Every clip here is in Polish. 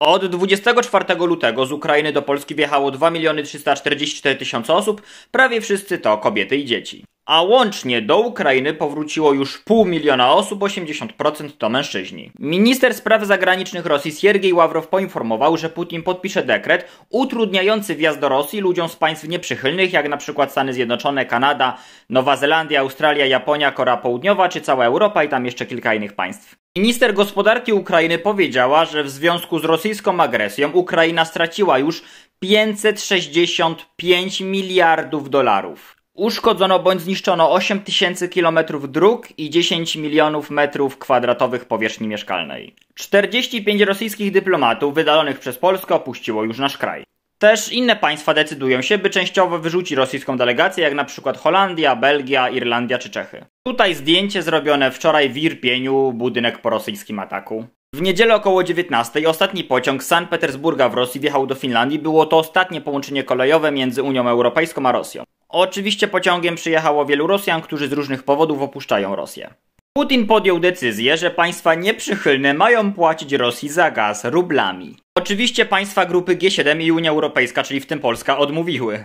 Od 24 lutego z Ukrainy do Polski wjechało 2 344 tysiące osób, prawie wszyscy to kobiety i dzieci. A łącznie do Ukrainy powróciło już pół miliona osób, 80% to mężczyźni. Minister spraw zagranicznych Rosji Siergiej Ławrow poinformował, że Putin podpisze dekret utrudniający wjazd do Rosji ludziom z państw nieprzychylnych, jak na przykład Stany Zjednoczone, Kanada, Nowa Zelandia, Australia, Japonia, Korea Południowa czy cała Europa i tam jeszcze kilka innych państw. Minister gospodarki Ukrainy powiedziała, że w związku z rosyjską agresją Ukraina straciła już 565 miliardów dolarów. Uszkodzono bądź zniszczono 8 tysięcy kilometrów dróg i 10 milionów metrów kwadratowych powierzchni mieszkalnej. 45 rosyjskich dyplomatów wydalonych przez Polskę opuściło już nasz kraj. Też inne państwa decydują się, by częściowo wyrzucić rosyjską delegację, jak na przykład Holandia, Belgia, Irlandia czy Czechy. Tutaj zdjęcie zrobione wczoraj w Irpieniu, budynek po rosyjskim ataku. W niedzielę około 19 ostatni pociąg z Sankt Petersburga w Rosji wjechał do Finlandii. Było to ostatnie połączenie kolejowe między Unią Europejską a Rosją. Oczywiście pociągiem przyjechało wielu Rosjan, którzy z różnych powodów opuszczają Rosję. Putin podjął decyzję, że państwa nieprzychylne mają płacić Rosji za gaz rublami. Oczywiście państwa grupy G7 i Unia Europejska, czyli w tym Polska, odmówiły.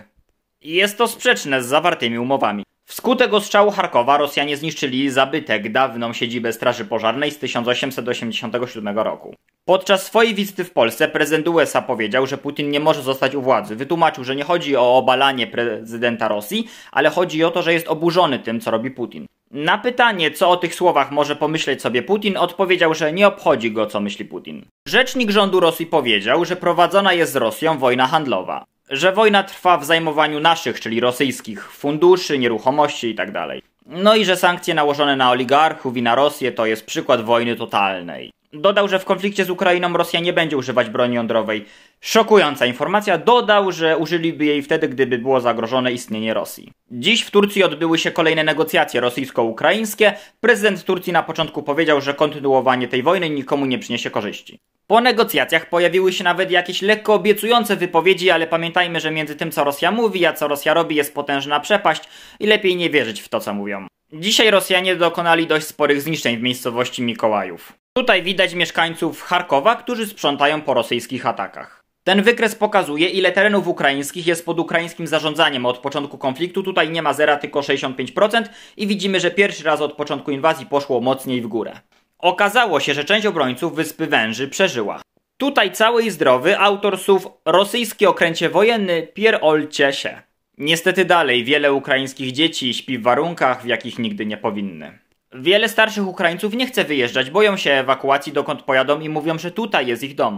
Jest to sprzeczne z zawartymi umowami. Wskutek ostrzału Charkowa Rosjanie zniszczyli zabytek, dawną siedzibę Straży Pożarnej z 1887 roku. Podczas swojej wizyty w Polsce prezydent USA powiedział, że Putin nie może zostać u władzy. Wytłumaczył, że nie chodzi o obalanie prezydenta Rosji, ale chodzi o to, że jest oburzony tym, co robi Putin. Na pytanie, co o tych słowach może pomyśleć sobie Putin, odpowiedział, że nie obchodzi go, co myśli Putin. Rzecznik rządu Rosji powiedział, że prowadzona jest z Rosją wojna handlowa że wojna trwa w zajmowaniu naszych, czyli rosyjskich funduszy, nieruchomości itd. No i że sankcje nałożone na oligarchów i na Rosję to jest przykład wojny totalnej. Dodał, że w konflikcie z Ukrainą Rosja nie będzie używać broni jądrowej. Szokująca informacja. Dodał, że użyliby jej wtedy, gdyby było zagrożone istnienie Rosji. Dziś w Turcji odbyły się kolejne negocjacje rosyjsko-ukraińskie. Prezydent Turcji na początku powiedział, że kontynuowanie tej wojny nikomu nie przyniesie korzyści. Po negocjacjach pojawiły się nawet jakieś lekko obiecujące wypowiedzi, ale pamiętajmy, że między tym, co Rosja mówi, a co Rosja robi, jest potężna przepaść i lepiej nie wierzyć w to, co mówią. Dzisiaj Rosjanie dokonali dość sporych zniszczeń w miejscowości Mikołajów. Tutaj widać mieszkańców Charkowa, którzy sprzątają po rosyjskich atakach. Ten wykres pokazuje, ile terenów ukraińskich jest pod ukraińskim zarządzaniem od początku konfliktu. Tutaj nie ma zera, tylko 65% i widzimy, że pierwszy raz od początku inwazji poszło mocniej w górę. Okazało się, że część obrońców Wyspy Węży przeżyła. Tutaj cały i zdrowy autor słów rosyjski okręcie wojenny pierolcie się. Niestety dalej wiele ukraińskich dzieci śpi w warunkach, w jakich nigdy nie powinny. Wiele starszych Ukraińców nie chce wyjeżdżać, boją się ewakuacji dokąd pojadą i mówią, że tutaj jest ich dom.